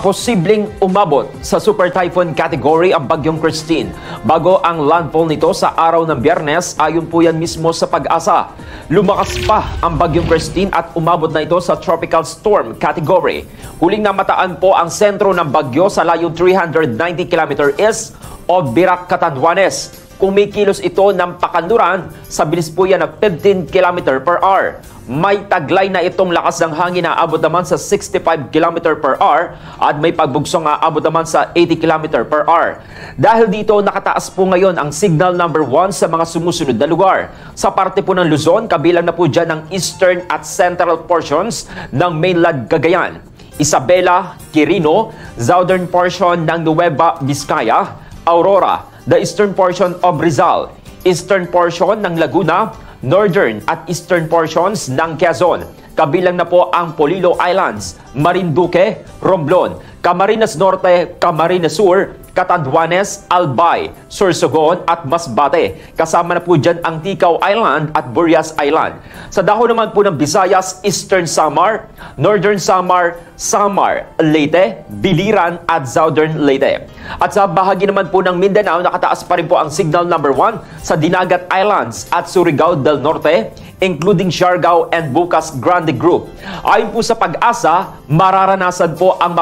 Posibleng umabot sa Super Typhoon category ang Bagyong Christine bago ang landfall nito sa araw ng biyernes ayon po yan mismo sa pag-asa. Lumakas pa ang Bagyong Christine at umabot na ito sa Tropical Storm category. Huling namataan po ang sentro ng bagyo sa layong 390 km east of Birac, Catanduanes. Kumikilos ito ng pakanduran sa bilis po yan ng 15 km per hour. May taglay na itong lakas ng hangin na abot naman sa 65 km per hour at may pagbugsong na abot naman sa 80 km per hour. Dahil dito nakataas po ngayon ang signal number 1 sa mga sumusunod na lugar. Sa parte po ng Luzon, kabilang na po dyan ang eastern at central portions ng mainland Cagayan. Isabela, Quirino, southern portion ng Nueva Vizcaya, Aurora, the eastern portion of Rizal, eastern portion ng Laguna, northern at eastern portions ng Quezon. Kabilang na po ang Polilo Islands, Marinduque, Romblon, Camarines Norte, Camarines Sur, Catanduanes, Albay, Sorsogon at Masbate. Kasama na po dyan ang Tikaw Island at Burias Island. Sa dahon naman po ng Visayas, Eastern Samar, Northern Samar, Samar, Leyte, Biliran at Southern Leyte. At sa bahagi naman po ng Mindanao, nakataas pa rin po ang signal number 1 sa Dinagat Islands at Surigao del Norte, including Siargao and Bukas Grande Group. Ayon po sa pag-asa, mararanasan po ang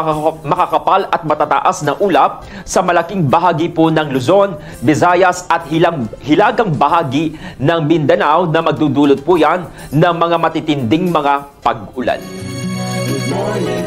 makakapal at matataas na ulap sa malaking bahagi po ng Luzon, Visayas at hilang, hilagang bahagi ng Mindanao na magdudulot po yan ng mga matitinding mga pag-ulan. Good morning,